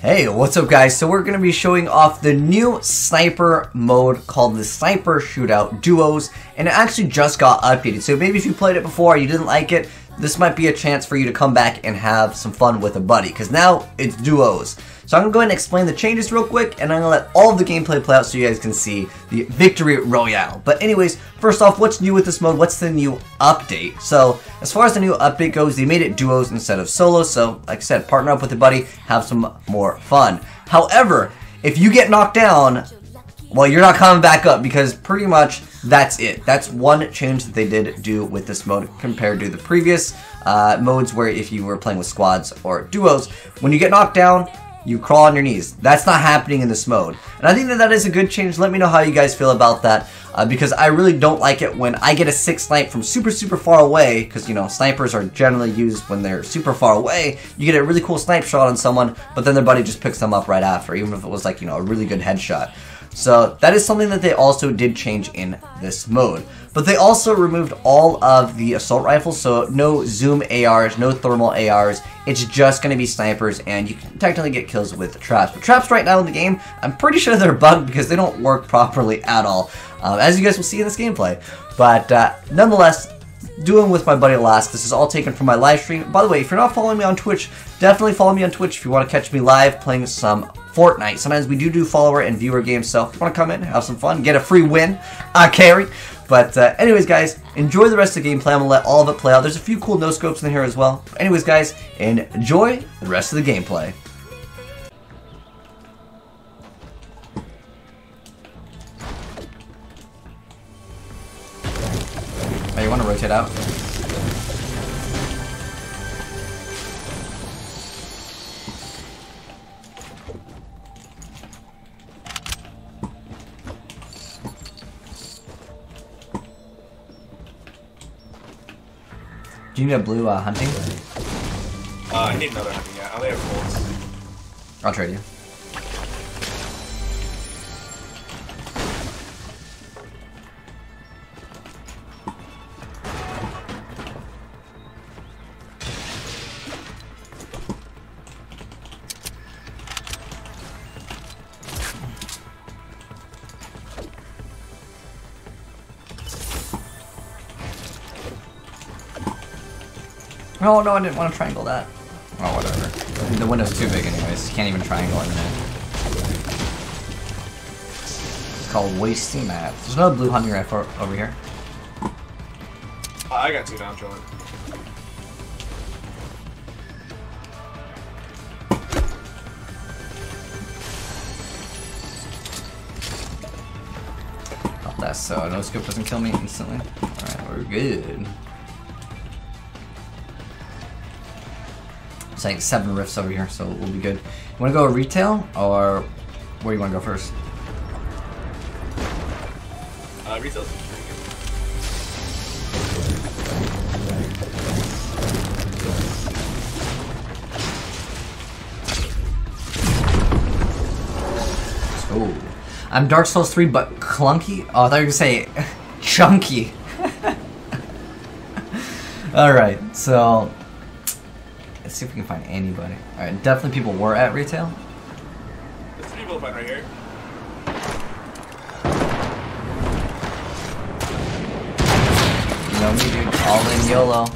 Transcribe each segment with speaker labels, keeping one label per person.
Speaker 1: Hey, what's up guys? So we're going to be showing off the new sniper mode called the Sniper Shootout Duos, and it actually just got updated. So maybe if you played it before you didn't like it, this might be a chance for you to come back and have some fun with a buddy, because now it's duos. So I'm to go ahead and explain the changes real quick, and I'm to let all of the gameplay play out so you guys can see the Victory Royale. But anyways, first off, what's new with this mode? What's the new update? So, as far as the new update goes, they made it duos instead of solos, so like I said, partner up with a buddy, have some more fun. However, if you get knocked down, well, you're not coming back up because pretty much that's it. That's one change that they did do with this mode compared to the previous uh, modes where if you were playing with squads or duos, when you get knocked down, you crawl on your knees. That's not happening in this mode. And I think that that is a good change. Let me know how you guys feel about that. Uh, because I really don't like it when I get a six snipe from super, super far away. Because, you know, snipers are generally used when they're super far away. You get a really cool snipe shot on someone, but then their buddy just picks them up right after. Even if it was like, you know, a really good headshot. So that is something that they also did change in this mode. But they also removed all of the assault rifles, so no zoom ARs, no thermal ARs. It's just going to be snipers, and you can technically get kills with traps. But traps right now in the game, I'm pretty sure they're bugged because they don't work properly at all, um, as you guys will see in this gameplay. But uh, nonetheless, doing with my buddy Last. This is all taken from my live stream. By the way, if you're not following me on Twitch, definitely follow me on Twitch if you want to catch me live playing some Fortnite. Sometimes we do do follower and viewer games, so if you want to come in, have some fun, get a free win, I carry. But uh, anyways, guys, enjoy the rest of the gameplay. I'm going to let all of it play out. There's a few cool no-scopes in here as well. But anyways, guys, enjoy the rest of the gameplay. Oh, you want to rotate out? Do you need a blue uh, hunting?
Speaker 2: Uh, I need another hunting, yeah. I only have four.
Speaker 1: I'll trade you. Oh no, I didn't want to triangle that. Oh, whatever. The window's too big anyways. You can't even triangle in there. It's called wasting map. There's no blue hunting rifle over here.
Speaker 2: I got two down, chilling.
Speaker 1: Oh, that's so. No scope doesn't kill me instantly. Alright, we're good. It's like seven rifts over here, so we'll be good. You wanna go retail, or where do you wanna go first?
Speaker 2: Uh, retail's
Speaker 1: Oh. I'm Dark Souls 3, but clunky? Oh, I thought you were gonna say chunky. Alright, so see if we can find anybody. Alright, definitely people were at retail.
Speaker 2: There's people fighting right here.
Speaker 1: You know me, dude. All in YOLO.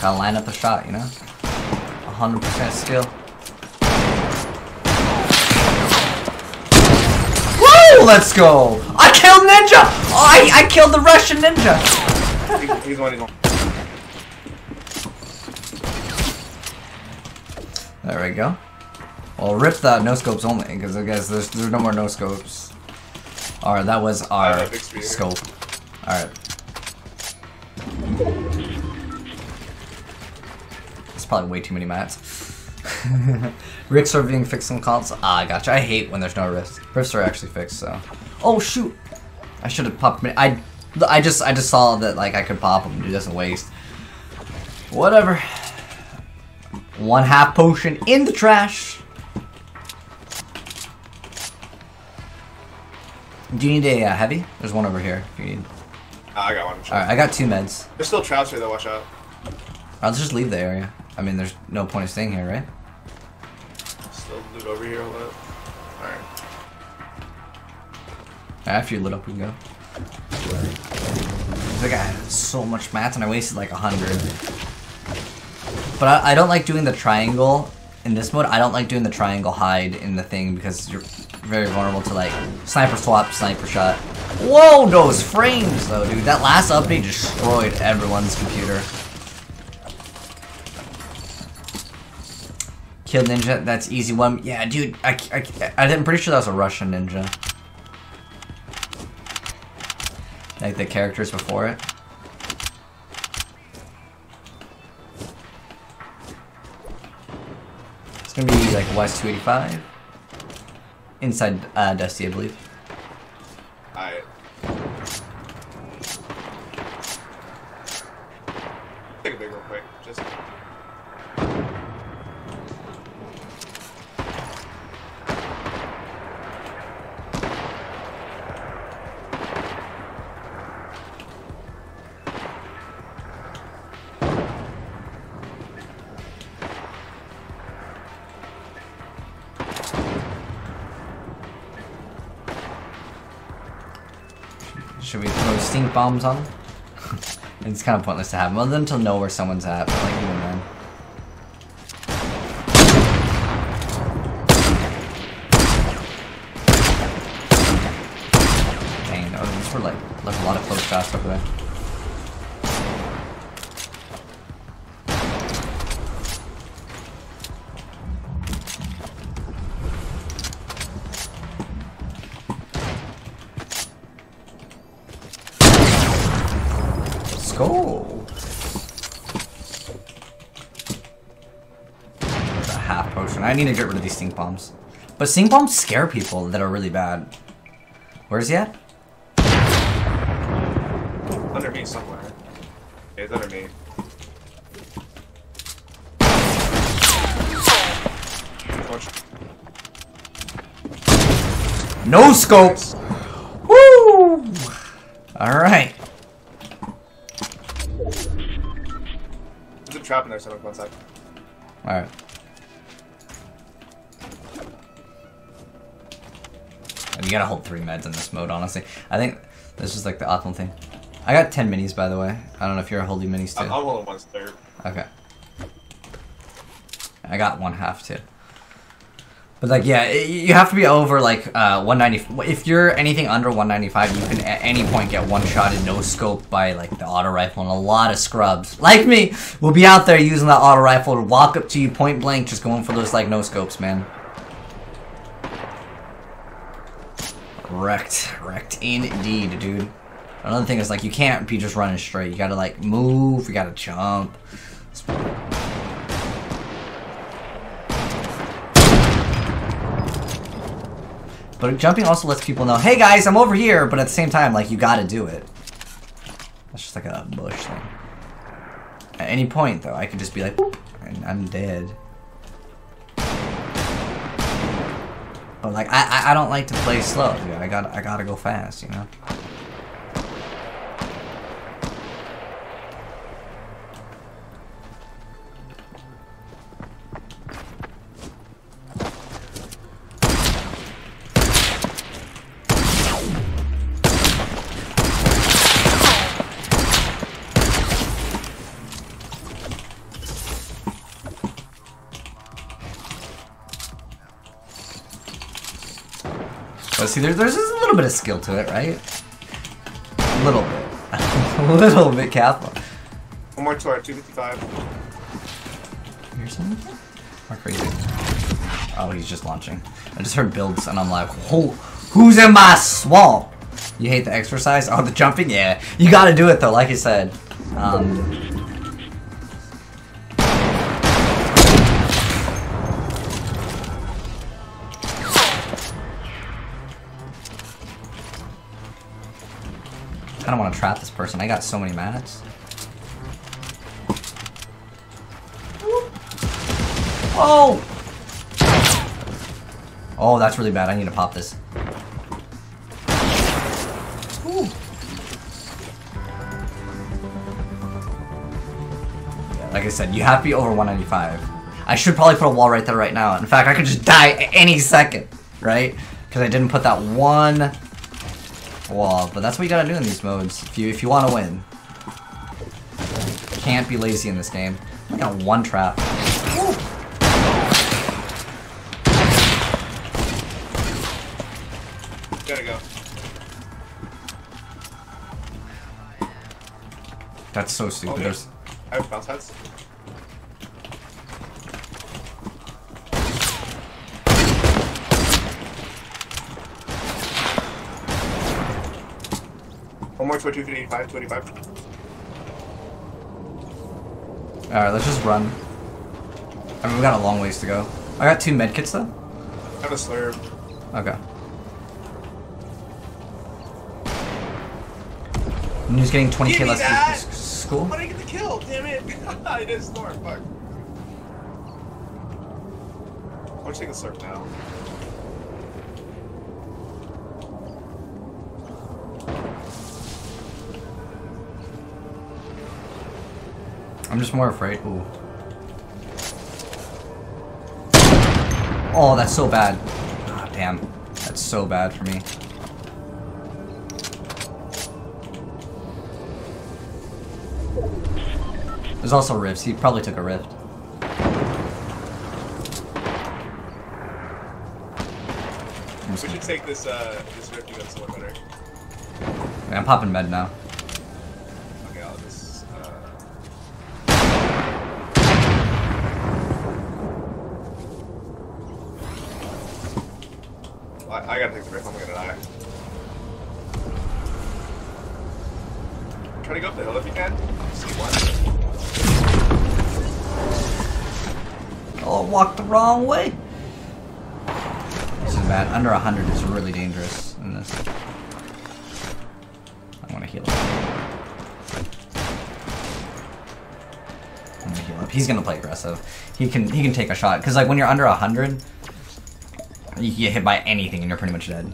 Speaker 1: Gotta line up a shot, you know? 100% skill. Let's go! I killed Ninja! Oh, I, I killed the Russian Ninja!
Speaker 2: He's, he's one, he's one.
Speaker 1: There we go. Well, rip that no scopes only, because I guess there's there's no more no scopes. Alright, that was our
Speaker 2: have a big spear.
Speaker 1: scope. Alright. It's probably way too many mats. Rifts are being fixed on consoles. Ah, I gotcha. I hate when there's no rifts. Rifts are actually fixed, so. Oh shoot! I should have popped. I, I just I just saw that like I could pop them. It doesn't waste. Whatever. One half potion in the trash. Do you need a uh, heavy? There's one over here. If you need.
Speaker 2: Uh, I got one.
Speaker 1: All right, I got two meds.
Speaker 2: There's still traps here though. Watch out.
Speaker 1: I'll just leave the area. I mean, there's no point of staying here, right?
Speaker 2: Over here. Hold up. All right.
Speaker 1: After ah, you lit up, we can go. I had so much mats and I wasted like a hundred. But I, I don't like doing the triangle in this mode. I don't like doing the triangle hide in the thing because you're very vulnerable to like sniper swap, sniper shot. Whoa, those frames though, dude. That last update destroyed everyone's computer. Kill ninja, that's easy one. Yeah, dude, I, I, I'm pretty sure that was a Russian ninja. Like the characters before it. It's gonna be like West 285. Inside uh, Dusty, I believe.
Speaker 2: Alright.
Speaker 1: Should we throw stink bombs on it's kind of pointless to have them. Them to know where someone's at, like even then. Dang, no, these were like, like a lot of close shots over there. Let's go. There's a half potion. I need to get rid of these stink bombs. But stink bombs scare people that are really bad. Where's he at?
Speaker 2: Under me somewhere. Yeah, it's under me.
Speaker 1: No scope.
Speaker 2: There, so one sec.
Speaker 1: All right. You gotta hold three meds in this mode, honestly. I think this is like the optimal thing. I got 10 minis, by the way. I don't know if you're holding minis too.
Speaker 2: I'm holding one third.
Speaker 1: Okay. I got one half too. But like, yeah, you have to be over like uh, 190. If you're anything under 195, you can at any point get one shotted no scope by like the auto rifle, and a lot of scrubs like me will be out there using that auto rifle to walk up to you point blank, just going for those like no scopes, man. Wrecked, wrecked indeed, dude. Another thing is like you can't be just running straight. You gotta like move. You gotta jump. But jumping also lets people know, hey guys, I'm over here. But at the same time, like you gotta do it. That's just like a bush thing. At any point, though, I could just be like, and I'm dead. But like, I, I I don't like to play slow. I got I gotta go fast, you know. See, there, there's just a little bit of skill to it, right? A little bit. a little bit, Kappa.
Speaker 2: One more to our 255.
Speaker 1: Here's something? Or crazy. Oh, he's just launching. I just heard builds, and I'm like, who, who's in my swamp? You hate the exercise? Oh, the jumping? Yeah. You gotta do it, though, like you said. Um, I don't want to trap this person. I got so many mats. Oh! Oh, that's really bad. I need to pop this. Ooh. Like I said, you have to be over 195. I should probably put a wall right there right now. In fact, I could just die any second, right? Because I didn't put that one wall. But that's what you gotta do in these modes if you if you want to win. Can't be lazy in this game. I got one trap.
Speaker 2: Gotta go.
Speaker 1: That's so stupid. There's
Speaker 2: I have bounce pads. One more 2285, 285.
Speaker 1: Alright, let's just run. I mean, we got a long ways to go. I got two medkits though.
Speaker 2: I have a slurp.
Speaker 1: Okay. I'm just getting 20k
Speaker 2: Give me
Speaker 1: less
Speaker 2: that!
Speaker 1: school.
Speaker 2: How did I get the kill? Damn it! I did storm. Fuck. Don't you take a slurp now?
Speaker 1: I'm just more afraid. Ooh. Oh, that's so bad. Ah, damn. That's so bad for me. There's also rifts. He probably took a rift.
Speaker 2: We should take this, uh, this rift so much better.
Speaker 1: I'm popping med now.
Speaker 2: I, gotta take the rift, I'm gonna die. Try to go up the hill if you can. See.
Speaker 1: Oh, walked the wrong way. This is bad. Under 100 is really dangerous in this. I want to heal up. I'm gonna heal up. He's gonna play aggressive. He can he can take a shot because like when you're under 100, you can get hit by anything and you're pretty much dead.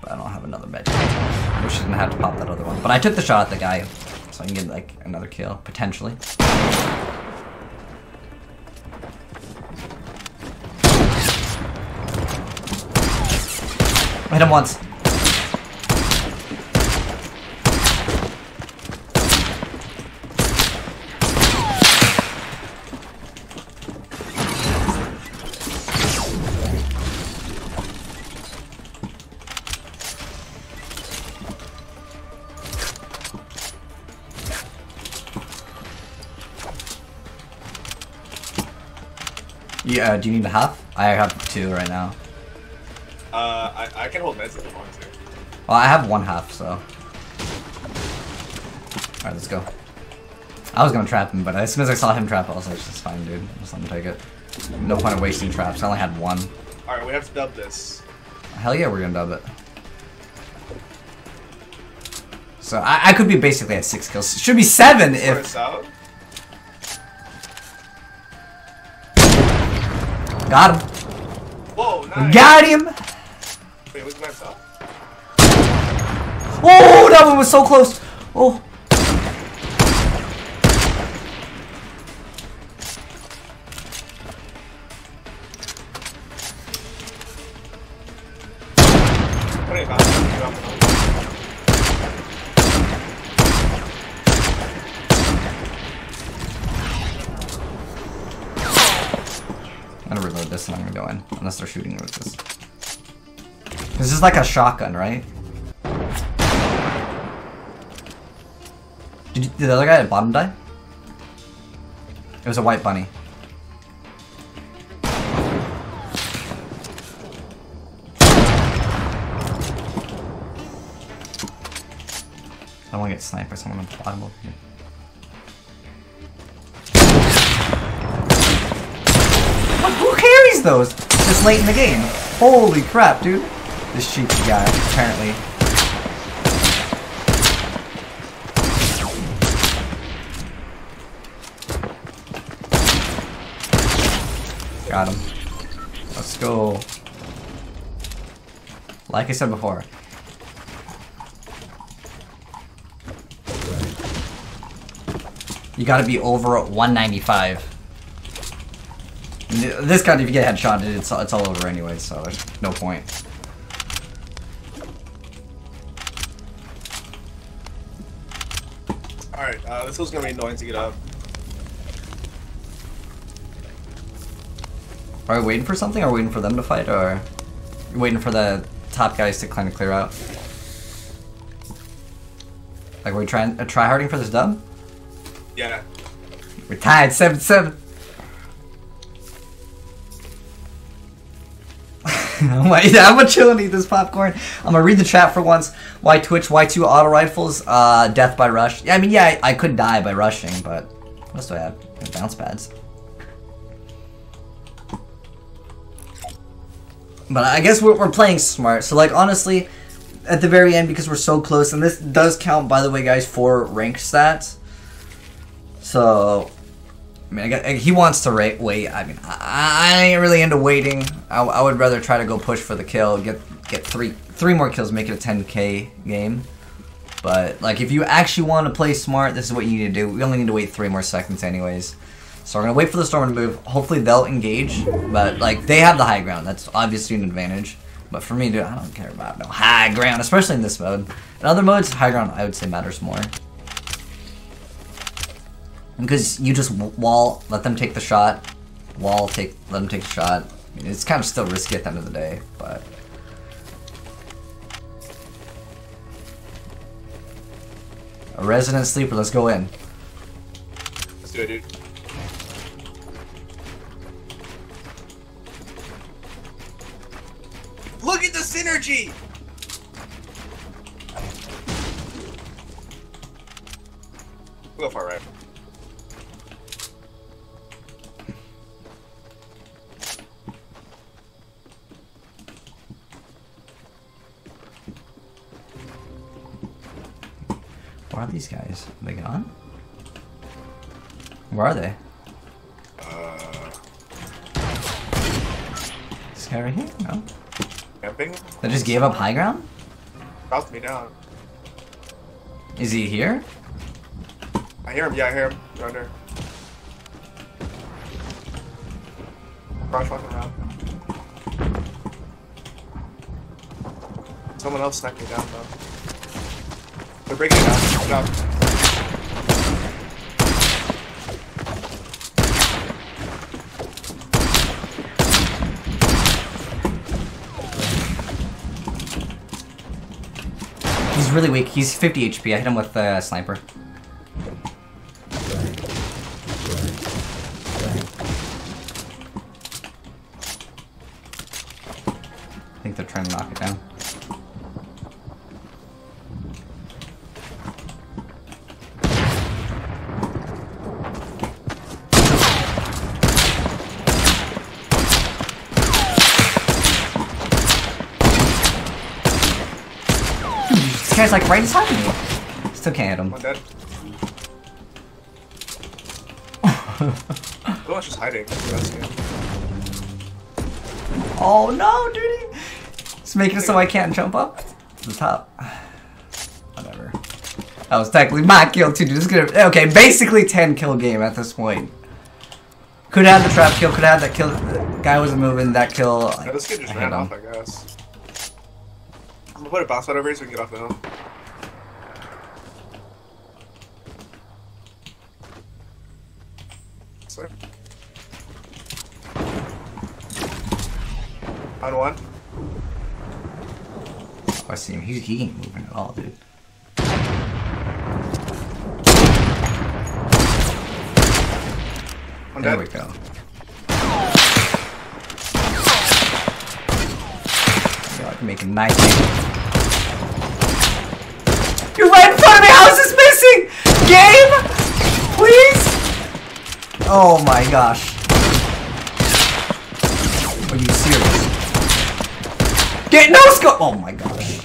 Speaker 1: But I don't have another med. We shouldn't have to pop that other one. But I took the shot at the guy, so I can get like another kill potentially. Hit him once. Yeah, do you need a half? I have two right now.
Speaker 2: Uh, I, I can hold meds if you want to.
Speaker 1: Well, I have one half, so. Alright, let's go. I was gonna trap him, but as soon as I saw him trap, I was like, it's fine, dude. Just let him take it. No point of wasting traps. I only had one.
Speaker 2: Alright, we have to dub this.
Speaker 1: Hell yeah, we're gonna dub it. So I, I could be basically at six kills. Should be seven if got him.
Speaker 2: Whoa, nice.
Speaker 1: Got him.
Speaker 2: Wait, max out?
Speaker 1: Oh, that one was so close. Oh. They're shooting with this. This is like a shotgun, right? Did, did the other guy at bottom die? It was a white bunny. I don't want to get sniped by someone on the bottom over here. Who carries those late in the game? Holy crap, dude. This cheeky guy, apparently. Got him. Let's go. Like I said before. You gotta be over 195. This guy, if you get headshotted, it's, it's all over anyway, so there's no point.
Speaker 2: Alright, uh, this was gonna be annoying to get up.
Speaker 1: Are we waiting for something? Are we waiting for them to fight, or waiting for the top guys to kind of clear out? Like, are we trying uh, try harding for this dub?
Speaker 2: Yeah.
Speaker 1: We're tied seven seven. Wait, I'm gonna chill and eat this popcorn. I'm gonna read the chat for once. Why Twitch? Why two auto rifles? Uh, death by rush. Yeah, I mean, yeah, I, I could die by rushing, but what else do? I have bounce pads. But I guess we're, we're playing smart. So, like, honestly, at the very end, because we're so close, and this does count, by the way, guys, for rank stats. So, I mean, I got, he wants to wait. I mean, I, I ain't really into waiting. I, I would rather try to go push for the kill, get get three three more kills, make it a 10k game. But like, if you actually want to play smart, this is what you need to do. We only need to wait three more seconds, anyways. So we're gonna wait for the storm to move. Hopefully they'll engage, but like they have the high ground. That's obviously an advantage. But for me, dude, I don't care about no high ground, especially in this mode. In other modes, high ground I would say matters more. Because you just wall, let them take the shot, wall, take, let them take the shot. I mean, it's kind of still risky at the end of the day, but. A resident sleeper, let's go in.
Speaker 2: Let's do it, dude. Look at the synergy! We'll go far right.
Speaker 1: Where are these guys? Are they gone? Where are they?
Speaker 2: Uh,
Speaker 1: This guy right here? No.
Speaker 2: camping?
Speaker 1: They just gave up high ground?
Speaker 2: Dropped me down.
Speaker 1: Is he here?
Speaker 2: I hear him, yeah, I hear him. Right there. Crouch walking around. Someone else sniped me down though. They're breaking. Good job.
Speaker 1: He's really weak. He's 50 HP. I hit him with the sniper.
Speaker 2: Just hiding.
Speaker 1: Oh no, dude! It's making it so I can't jump up to the top. Whatever. That was technically my kill too, dude. This is gonna okay, basically 10 kill game at this point. Could have had the trap kill, could have had that kill. The guy wasn't moving. That kill.
Speaker 2: Yeah, this kid just
Speaker 1: I
Speaker 2: ran off. I guess. I'm gonna put a bounce pad over here so we can get off the hill. On one.
Speaker 1: Oh, I see him. He, he ain't moving at all, dude.
Speaker 2: One
Speaker 1: There
Speaker 2: dead.
Speaker 1: we go. God, making nice. You're right in front of me. How is this missing? Game, please. Oh my gosh. Get no scope. Oh my gosh.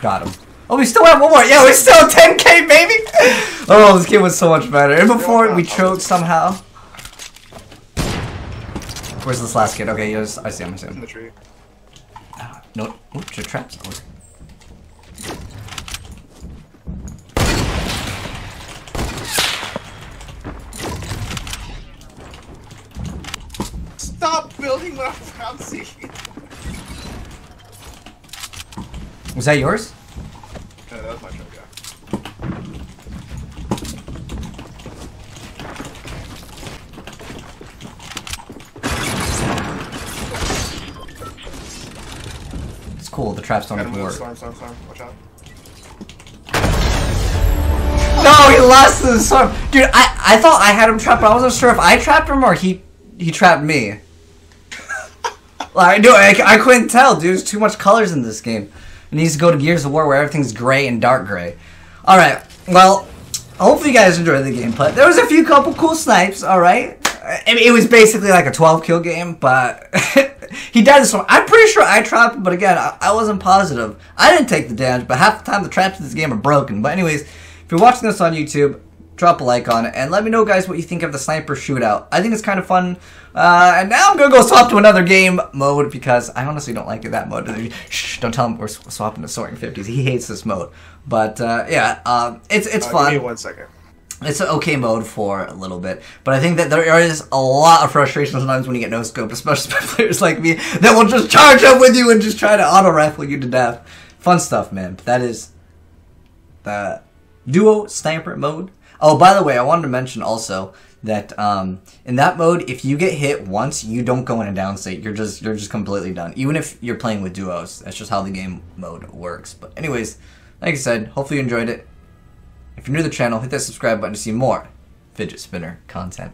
Speaker 1: Got him. Oh, we still have one more. Yeah, we still have 10k, baby. Oh, this game was so much better. And before we choked somehow. Where's this last kid? Okay, yes, I see him. I see him.
Speaker 2: In the tree.
Speaker 1: Ah, no, oops, your traps. Oh.
Speaker 2: Stop building what I'm fancy.
Speaker 1: Was that yours?
Speaker 2: Yeah, that was my joke, yeah.
Speaker 1: It's cool. The traps don't
Speaker 2: Got
Speaker 1: even
Speaker 2: with
Speaker 1: work.
Speaker 2: storm, storm, storm. Watch out.
Speaker 1: No, he lost the storm. Dude, I, I thought I had him trapped, but I wasn't sure if I trapped him or he he trapped me. Like, dude, I, I couldn't tell, dude. There's too much colors in this game. It needs to go to Gears of War where everything's gray and dark gray. Alright, well, hopefully you guys enjoyed the gameplay. There was a few couple cool snipes, alright? I mean, it was basically like a 12 kill game, but he died this one. I'm pretty sure I trapped him, but again, I, I wasn't positive. I didn't take the damage, but half the time the traps in this game are broken. But anyways, if you're watching this on YouTube, drop a like on it, and let me know, guys, what you think of the sniper shootout. I think it's kind of fun. Uh, and now I'm gonna go swap to another game mode because I honestly don't like it that mode. Shh, don't tell him we're swapping to Soaring 50s. He hates this mode. But uh, yeah, um, it's it's
Speaker 2: Uh,
Speaker 1: fun
Speaker 2: Give me one second.
Speaker 1: it's an okay mode for a little bit, but I think that there is a lot of frustration sometimes when you get no scope, especially by players like me that will just charge up with you and just try to auto rifle you to death. Fun stuff, man. That is the duo sniper mode. Oh, by the way, I wanted to mention also that um, in that mode, if you get hit once, you don't go in a down state. You're just you're just completely done. Even if you're playing with duos, that's just how the game mode works. But anyways, like I said, hopefully you enjoyed it. If you're new to the channel, hit that subscribe button to see more fidget spinner content.